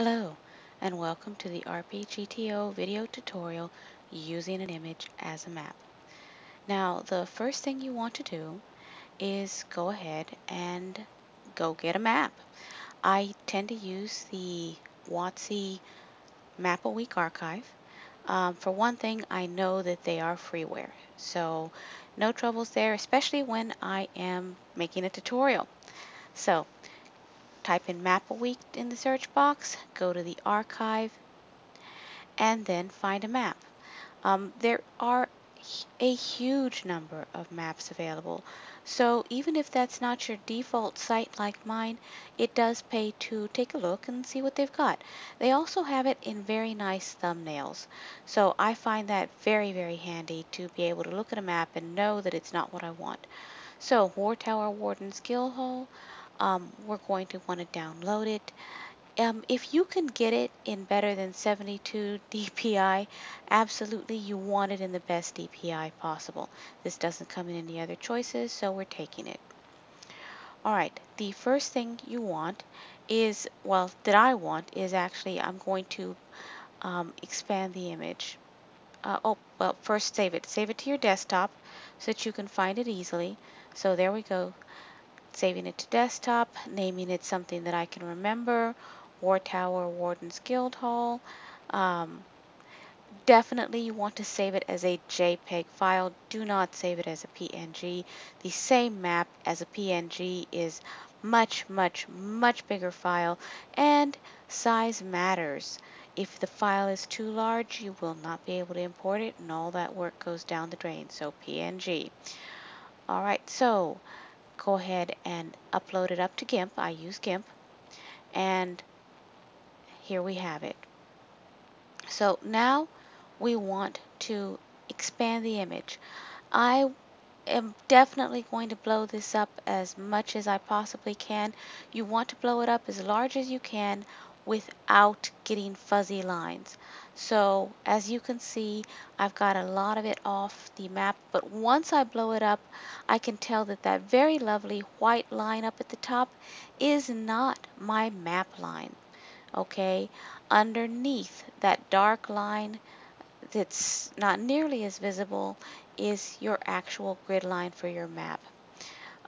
Hello and welcome to the RPGTO video tutorial using an image as a map. Now the first thing you want to do is go ahead and go get a map. I tend to use the WotC Map a Week archive. Um, for one thing, I know that they are freeware, so no troubles there, especially when I am making a tutorial. So type in map a week in the search box, go to the archive, and then find a map. Um, there are a huge number of maps available. So even if that's not your default site like mine, it does pay to take a look and see what they've got. They also have it in very nice thumbnails. So I find that very, very handy to be able to look at a map and know that it's not what I want. So War Tower Warden's Guildhall, um, we're going to want to download it. Um, if you can get it in better than 72 DPI, absolutely you want it in the best DPI possible. This doesn't come in any other choices, so we're taking it. Alright, the first thing you want is, well, that I want is actually I'm going to um, expand the image. Uh, oh, well, first save it. Save it to your desktop so that you can find it easily. So there we go saving it to desktop, naming it something that I can remember, War Tower Warden's Guildhall. Um, definitely you want to save it as a JPEG file. Do not save it as a PNG. The same map as a PNG is much, much, much bigger file and size matters. If the file is too large, you will not be able to import it and all that work goes down the drain. So PNG. All right, so go ahead and upload it up to GIMP. I use GIMP. And here we have it. So now we want to expand the image. I am definitely going to blow this up as much as I possibly can. You want to blow it up as large as you can without getting fuzzy lines. So as you can see, I've got a lot of it off the map, but once I blow it up, I can tell that that very lovely white line up at the top is not my map line. Okay, underneath that dark line that's not nearly as visible is your actual grid line for your map.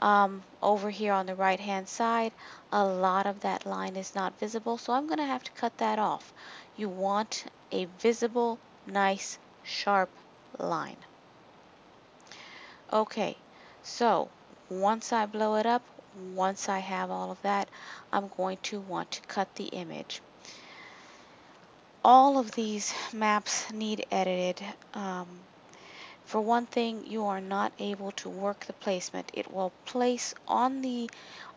Um, over here on the right hand side, a lot of that line is not visible, so I'm going to have to cut that off. You want a visible, nice, sharp line. Okay, so once I blow it up, once I have all of that, I'm going to want to cut the image. All of these maps need edited. Um, for one thing, you are not able to work the placement. It will place on the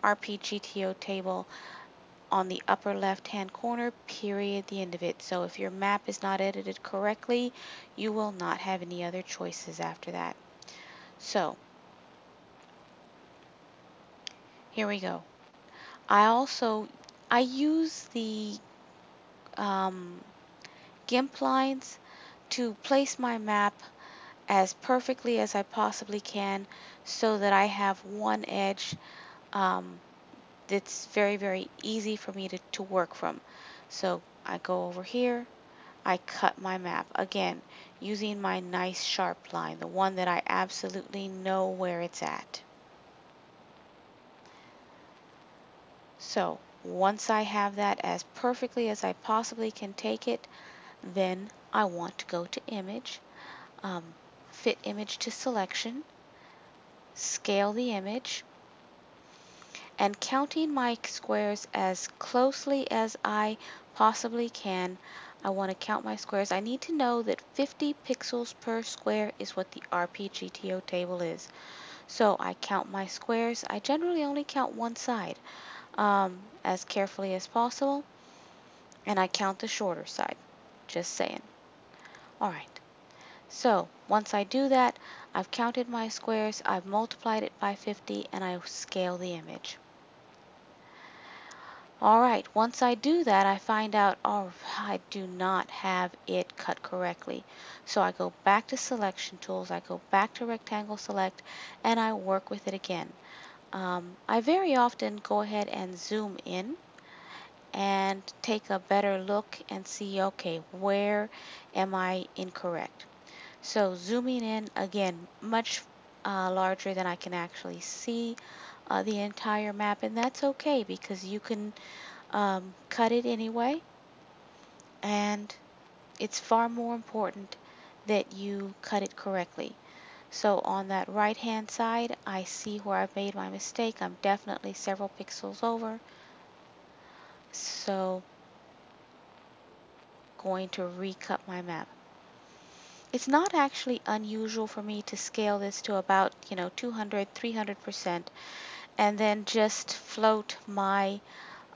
RPGTO table on the upper left hand corner, period, the end of it. So if your map is not edited correctly, you will not have any other choices after that. So here we go. I also, I use the um, GIMP lines to place my map as perfectly as I possibly can so that I have one edge um, that's very, very easy for me to, to work from. So I go over here, I cut my map. Again, using my nice sharp line, the one that I absolutely know where it's at. So once I have that as perfectly as I possibly can take it, then I want to go to image, um, fit image to selection, scale the image, and counting my squares as closely as I possibly can. I want to count my squares. I need to know that 50 pixels per square is what the RPGTO table is. So I count my squares. I generally only count one side um, as carefully as possible. And I count the shorter side. Just saying. Alright. So once I do that, I've counted my squares, I've multiplied it by 50, and I scale the image. Alright, once I do that, I find out, oh, I do not have it cut correctly. So I go back to selection tools, I go back to rectangle select, and I work with it again. Um, I very often go ahead and zoom in and take a better look and see, okay, where am I incorrect? So zooming in, again, much uh, larger than I can actually see uh, the entire map, and that's okay because you can um, cut it anyway, and it's far more important that you cut it correctly. So on that right hand side, I see where I've made my mistake. I'm definitely several pixels over. So going to recut my map. It's not actually unusual for me to scale this to about, you know, 200, 300% and then just float my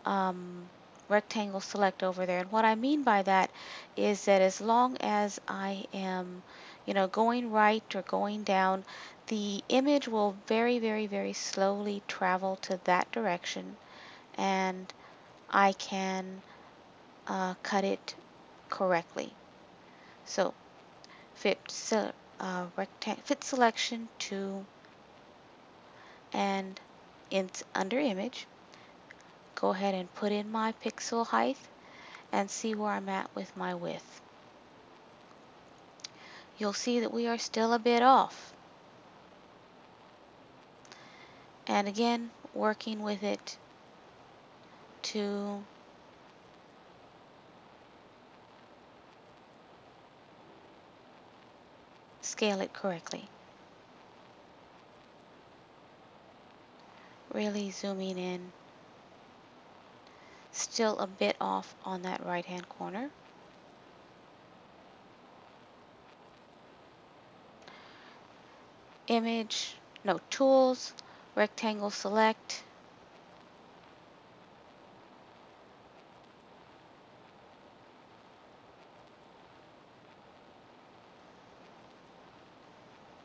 um, rectangle select over there. And what I mean by that is that as long as I am, you know, going right or going down, the image will very, very, very slowly travel to that direction and I can uh, cut it correctly. So fit, se uh, fit selection to and it's under image go ahead and put in my pixel height and see where I'm at with my width. You'll see that we are still a bit off. And again, working with it to scale it correctly. Really zooming in still a bit off on that right hand corner. Image, no, tools, rectangle select,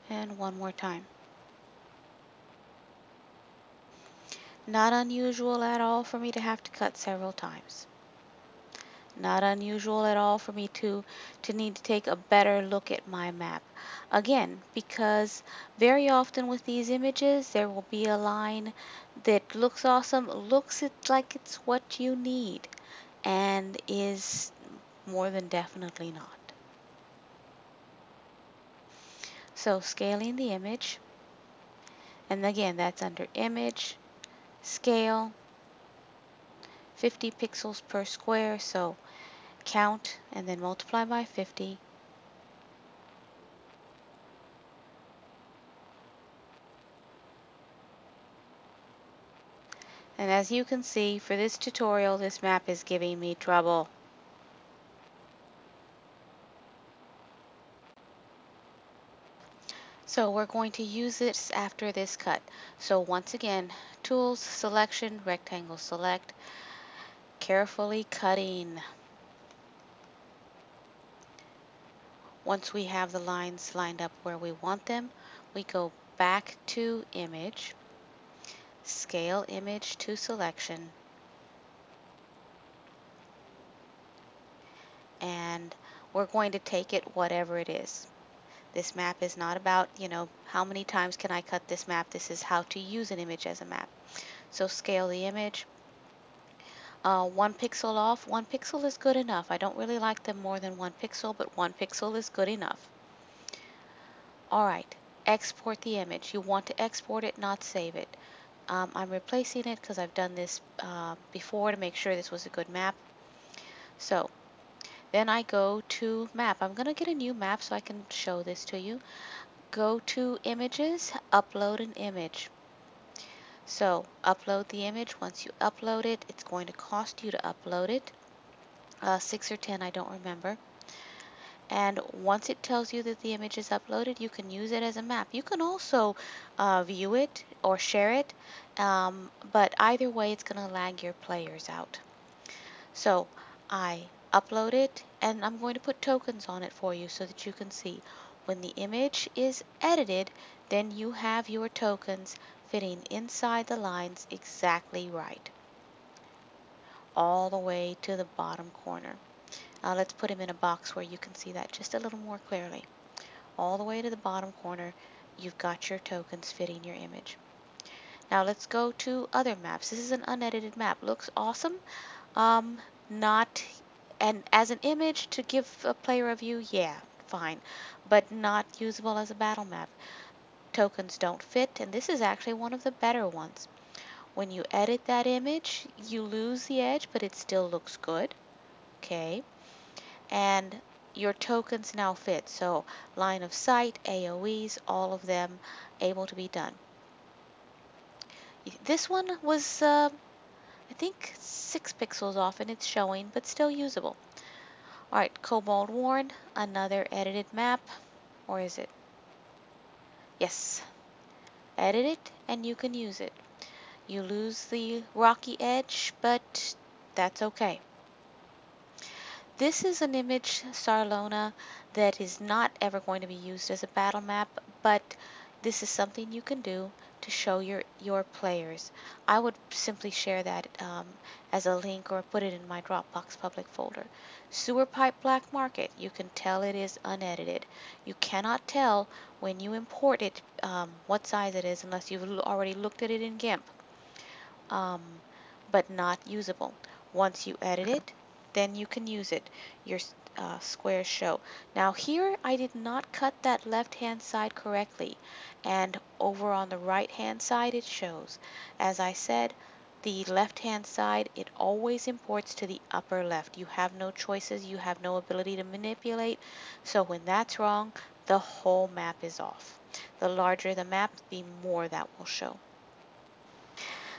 and one more time. Not unusual at all for me to have to cut several times. Not unusual at all for me to, to need to take a better look at my map. Again, because very often with these images, there will be a line that looks awesome, looks like it's what you need, and is more than definitely not. So scaling the image, and again, that's under image, scale 50 pixels per square so count and then multiply by 50 and as you can see for this tutorial this map is giving me trouble So we're going to use this after this cut. So once again, tools, selection, rectangle select, carefully cutting. Once we have the lines lined up where we want them, we go back to image, scale image to selection, and we're going to take it whatever it is. This map is not about, you know, how many times can I cut this map. This is how to use an image as a map. So scale the image. Uh, one pixel off. One pixel is good enough. I don't really like them more than one pixel, but one pixel is good enough. All right, export the image. You want to export it, not save it. Um, I'm replacing it because I've done this uh, before to make sure this was a good map. So then I go to map. I'm going to get a new map so I can show this to you. Go to images, upload an image. So upload the image. Once you upload it, it's going to cost you to upload it. Uh, 6 or 10, I don't remember. And once it tells you that the image is uploaded, you can use it as a map. You can also uh, view it or share it, um, but either way, it's going to lag your players out. So I upload it and I'm going to put tokens on it for you so that you can see. When the image is edited then you have your tokens fitting inside the lines exactly right. All the way to the bottom corner. Now let's put them in a box where you can see that just a little more clearly. All the way to the bottom corner you've got your tokens fitting your image. Now let's go to other maps. This is an unedited map. Looks awesome. Um, not, and as an image to give a player a view, yeah, fine, but not usable as a battle map. Tokens don't fit, and this is actually one of the better ones. When you edit that image, you lose the edge, but it still looks good. Okay. And your tokens now fit. So line of sight, AoEs, all of them able to be done. This one was, uh, I think, 6 pixels off and it's showing, but still usable. Alright, Kobold Warren, another edited map. Or is it? Yes. Edit it and you can use it. You lose the rocky edge, but that's okay. This is an image, Sarlona, that is not ever going to be used as a battle map, but this is something you can do to show your, your players. I would simply share that um, as a link or put it in my Dropbox public folder. Sewer pipe black market, you can tell it is unedited. You cannot tell when you import it um, what size it is unless you've already looked at it in GIMP, um, but not usable. Once you edit it, then you can use it. Your uh, squares show. Now here I did not cut that left hand side correctly and over on the right hand side it shows. As I said, the left hand side, it always imports to the upper left. You have no choices, you have no ability to manipulate. So when that's wrong, the whole map is off. The larger the map, the more that will show.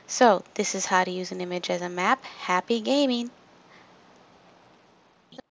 So this is how to use an image as a map. Happy gaming!